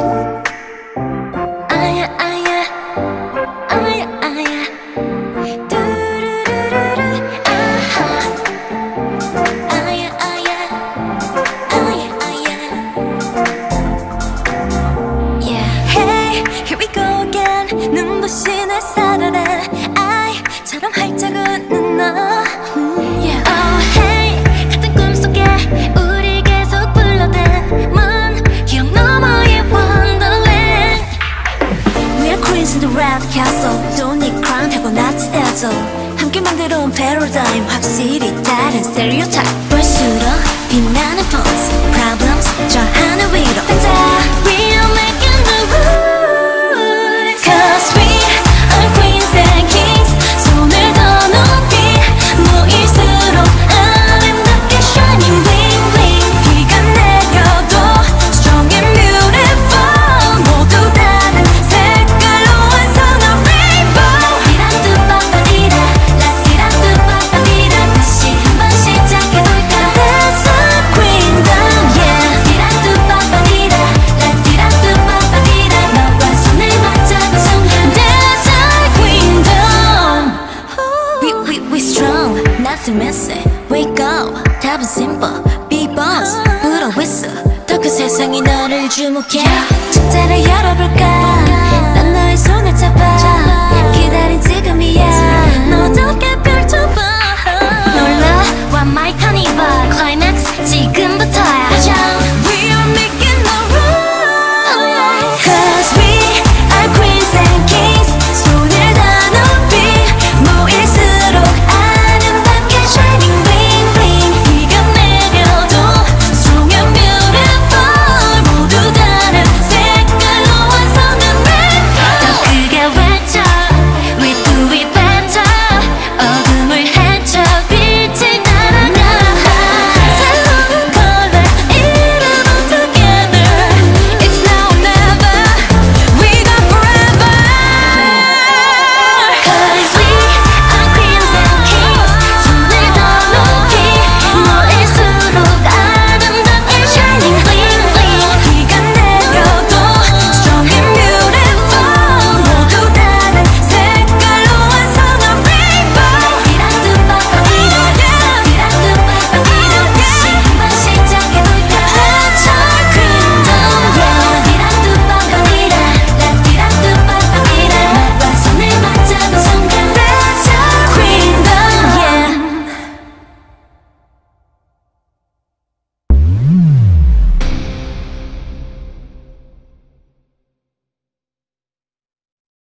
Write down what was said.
Peace. 함께 만들어온 패러다임 확실히 다른 스테레오타입 볼수록 pessimistic. Wake up, tap and simple. Be boss, put a whistle. Talk a sessing in order to you. Yeah, 열어볼까? 난 너의 손을 잡아.